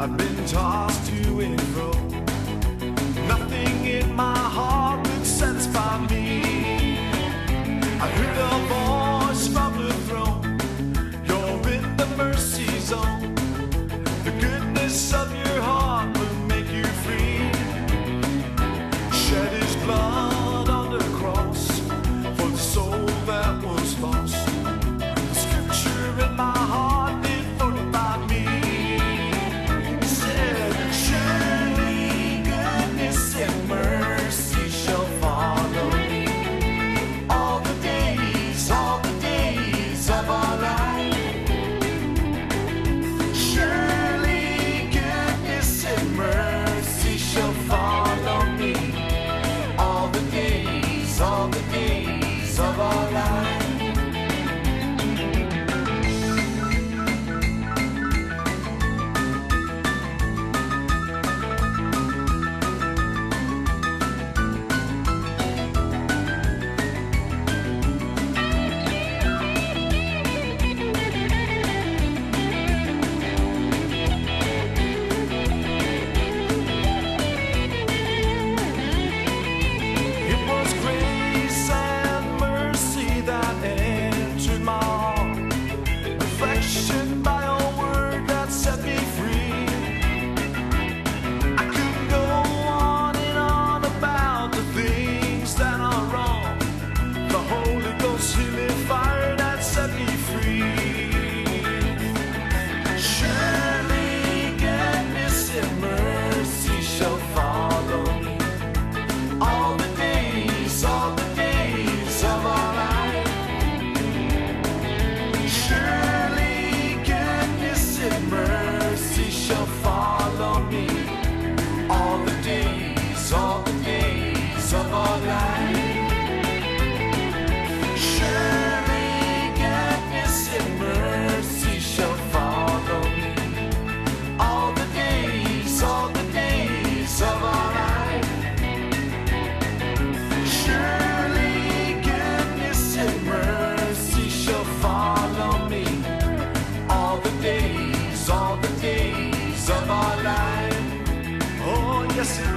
I've been tossed to and fro. Yes,